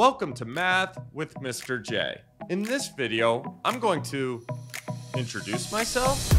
Welcome to Math with Mr. J. In this video, I'm going to introduce myself.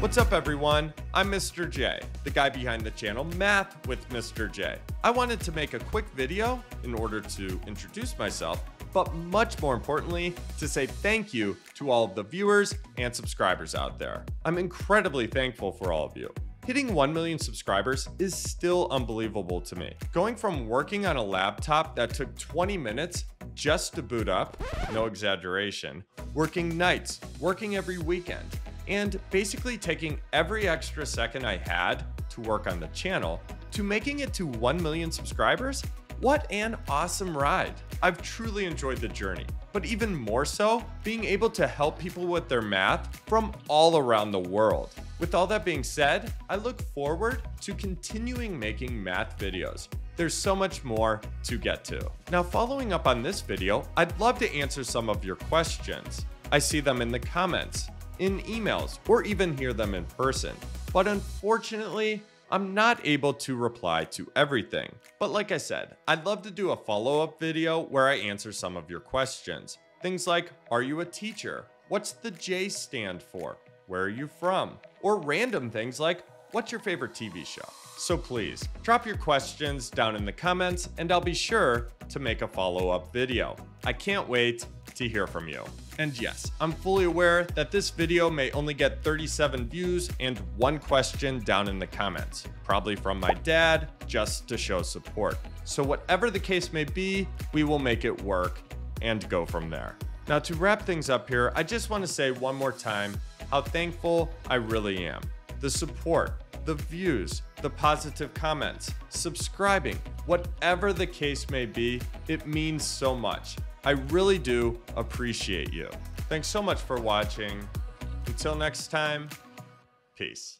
What's up everyone? I'm Mr. J, the guy behind the channel Math with Mr. J. I wanted to make a quick video in order to introduce myself, but much more importantly, to say thank you to all of the viewers and subscribers out there. I'm incredibly thankful for all of you. Hitting 1 million subscribers is still unbelievable to me. Going from working on a laptop that took 20 minutes just to boot up, no exaggeration, working nights, working every weekend, and basically taking every extra second I had to work on the channel to making it to 1 million subscribers? What an awesome ride. I've truly enjoyed the journey, but even more so, being able to help people with their math from all around the world. With all that being said, I look forward to continuing making math videos. There's so much more to get to. Now, following up on this video, I'd love to answer some of your questions. I see them in the comments, in emails, or even hear them in person. But unfortunately, I'm not able to reply to everything. But like I said, I'd love to do a follow-up video where I answer some of your questions. Things like, are you a teacher? What's the J stand for? Where are you from? Or random things like, what's your favorite TV show? So please, drop your questions down in the comments and I'll be sure to make a follow-up video. I can't wait to hear from you. And yes, I'm fully aware that this video may only get 37 views and one question down in the comments, probably from my dad, just to show support. So whatever the case may be, we will make it work and go from there. Now to wrap things up here, I just want to say one more time how thankful I really am. The support, the views, the positive comments, subscribing, whatever the case may be, it means so much. I really do appreciate you. Thanks so much for watching. Until next time, peace.